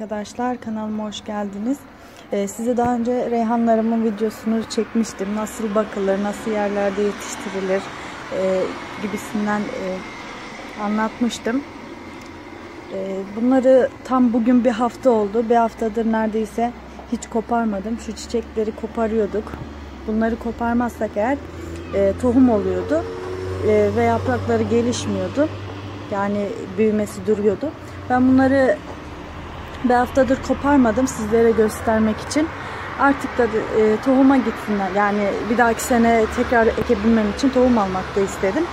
arkadaşlar kanalıma hoş geldiniz. Ee, size daha önce reyhanlarımın videosunu çekmiştim. Nasıl bakılır, nasıl yerlerde yetiştirilir e, gibisinden e, anlatmıştım. E, bunları tam bugün bir hafta oldu. Bir haftadır neredeyse hiç koparmadım. Şu çiçekleri koparıyorduk. Bunları koparmazsak eğer e, tohum oluyordu e, ve yaprakları gelişmiyordu. Yani büyümesi duruyordu. Ben bunları bir haftadır koparmadım sizlere göstermek için. Artık da e, tohuma gitsinler. Yani bir dahaki sene tekrar ekebilmem için tohum almak da istedim.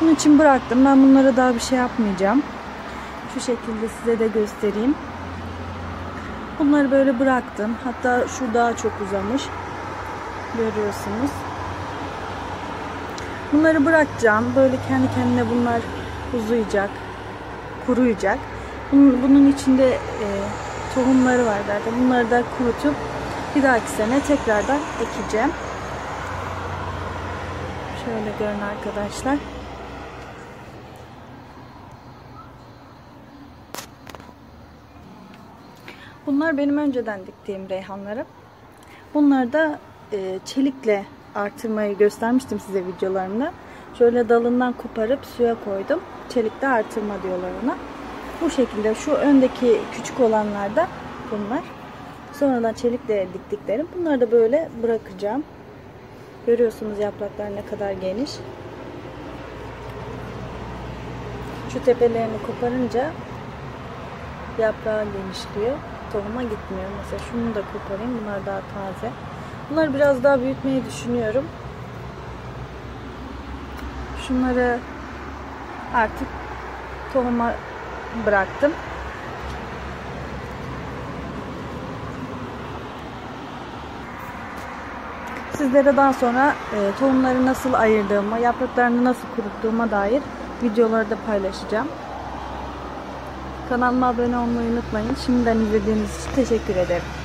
Bunun için bıraktım. Ben bunlara daha bir şey yapmayacağım. Şu şekilde size de göstereyim. Bunları böyle bıraktım. Hatta şu daha çok uzamış. Görüyorsunuz. Bunları bırakacağım. Böyle kendi kendine bunlar uzayacak. Kuruyacak. Bunun, bunun içinde e, tohumları var zaten. Bunları da kurutup bir dahaki sene tekrardan ekeceğim. Şöyle görün arkadaşlar. Bunlar benim önceden diktiğim reyhanlarım. Bunları da e, çelikle artırmayı göstermiştim size videolarımda. Şöyle dalından koparıp suya koydum. Çelikle artırma diyorlar ona. Bu şekilde şu öndeki küçük olanlar da bunlar. Sonradan çelikle diktiklerim. Bunları da böyle bırakacağım. Görüyorsunuz yapraklar ne kadar geniş. Şu tepelerini koparınca yaprağı genişliyor. Tohuma gitmiyor. Mesela şunu da koparayım. Bunlar daha taze. Bunları biraz daha büyütmeyi düşünüyorum. Şunları artık tohuma bıraktım. Sizlere daha sonra e, tohumları nasıl ayırdığımı, yapraklarını nasıl kuruttuğuma dair videoları da paylaşacağım. Kanalıma abone olmayı unutmayın. Şimdiden izlediğiniz için teşekkür ederim.